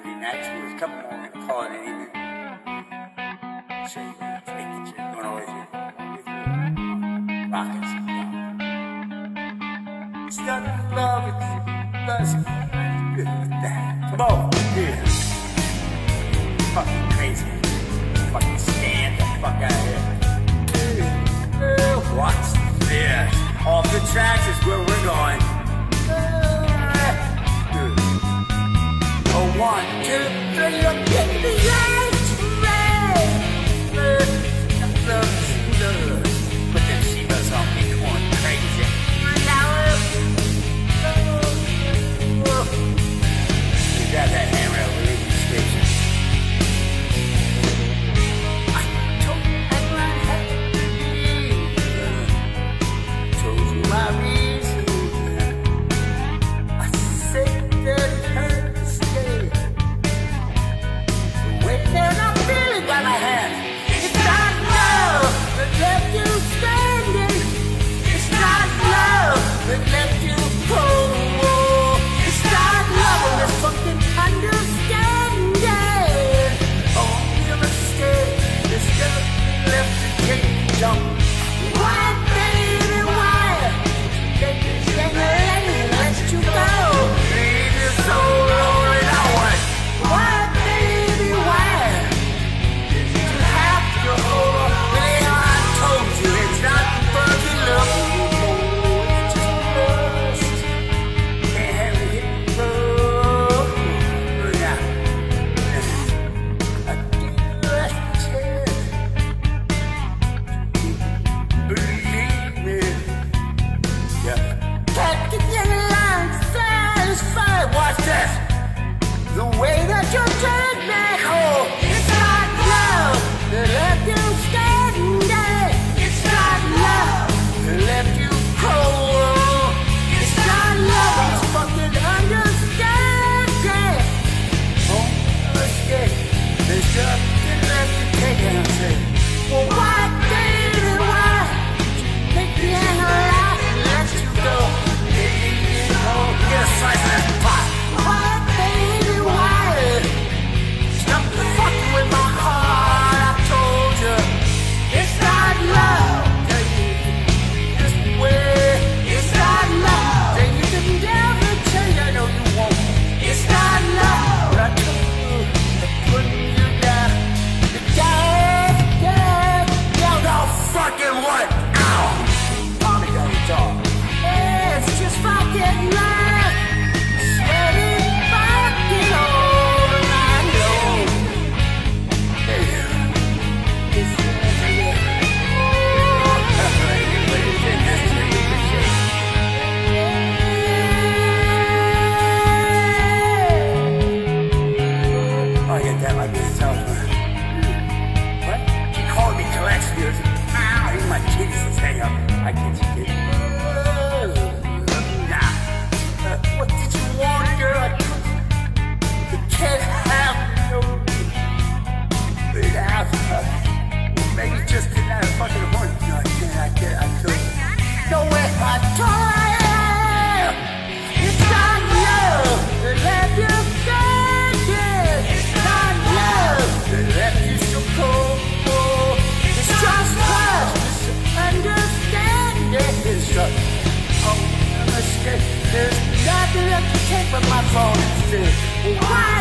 might be natural. Come on and call it an evening. So you can take it. You're going with your rockets. Stuck in love with you. Good with that. Come on. Yeah. Fucking crazy. Fucking stand the fuck out of here. Watch this. Off the tracks is where we're going. look from my phone and said, Why?